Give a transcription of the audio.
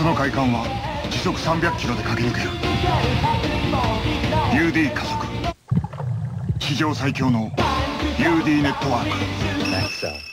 その快感は時速300キロで駆け抜ける。UD 加速。史上最強の UD ネットワーク。